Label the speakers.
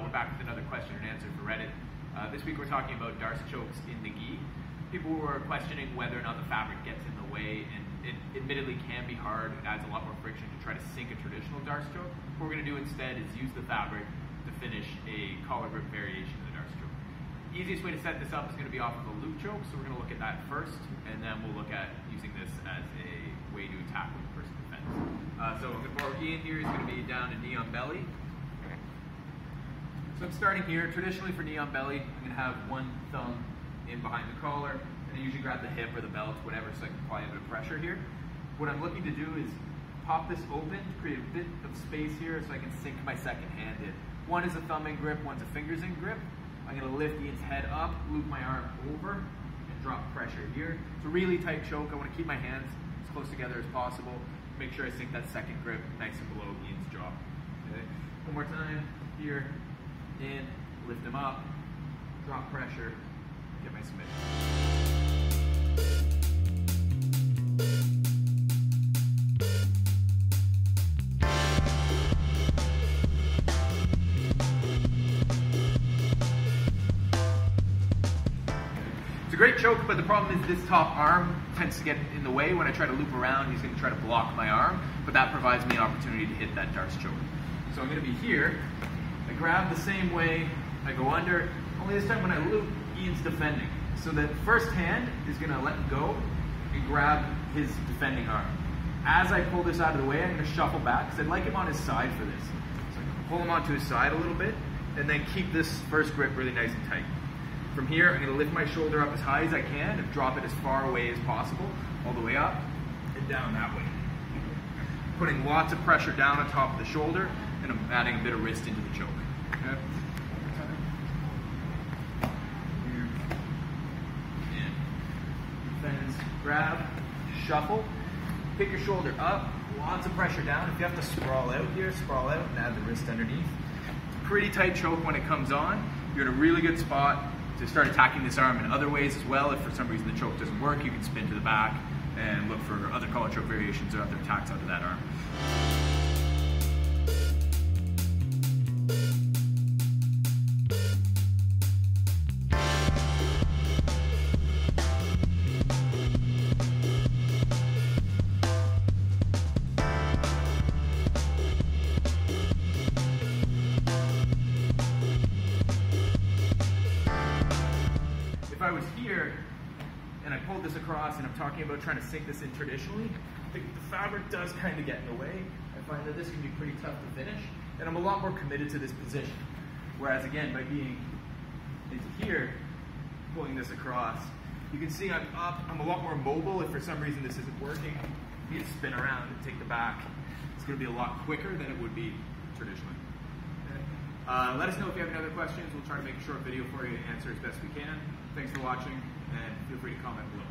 Speaker 1: Uh, we're back with another question and answer for Reddit. Uh, this week we're talking about Darce chokes in the gi. People were questioning whether or not the fabric gets in the way, and it admittedly can be hard. It adds a lot more friction to try to sink a traditional Darce choke. What we're going to do instead is use the fabric to finish a collar grip variation of the Darce choke. Easiest way to set this up is going to be off of a loop choke, so we're going to look at that first, and then we'll look at using this as a way to attack with person defense. Uh, so for Ian here, he's going to be down in knee on belly. So I'm starting here. Traditionally for knee on belly, I'm to have one thumb in behind the collar, and I usually grab the hip or the belt, whatever, so I can apply a bit of pressure here. What I'm looking to do is pop this open to create a bit of space here so I can sink my second hand in. One is a thumb in grip, one's a fingers in grip. I'm to lift Ian's head up, loop my arm over, and drop pressure here. It's a really tight choke. I want to keep my hands as close together as possible. Make sure I sink that second grip nice and below Ian's jaw. Okay. One more time, here, in, lift him up, drop pressure, get my submission. It's a great choke, but the problem is this top arm tends to get in the way. When I try to loop around, he's going to try to block my arm, but that provides me an opportunity to hit that Darce choke. So I'm going to be here. I grab the same way, I go under, only this time when I loop, Ian's defending. So that first hand is going to let go and grab his defending arm. As I pull this out of the way, I'm going to shuffle back because I'd like him on his side for this. So to pull him onto his side a little bit and then keep this first grip really nice and tight. From here, I'm going to lift my shoulder up as high as I can and drop it as far away as possible, all the way up and down that way. Putting lots of pressure down on top of the shoulder and I'm adding a bit of wrist into the choke. Okay? Defense, grab, shuffle, pick your shoulder up, lots of pressure down. If you have to sprawl out here, sprawl out and add the wrist underneath. Pretty tight choke when it comes on. You're in a really good spot to start attacking this arm in other ways as well. If for some reason the choke doesn't work, you can spin to the back and look for other collar choke variations or other attacks out of that arm. If I was here and I pulled this across and I'm talking about trying to sink this in traditionally, the, the fabric does kind of get in the way. I find that this can be pretty tough to finish, and I'm a lot more committed to this position. Whereas again, by being into here, pulling this across, you can see I'm up, I'm a lot more mobile. If for some reason this isn't working, you can spin around and take the back. It's gonna be a lot quicker than it would be traditionally. Uh, let us know if you have any other questions. We'll try to make a short video for you to answer as best we can. Thanks for watching, and feel free to comment below.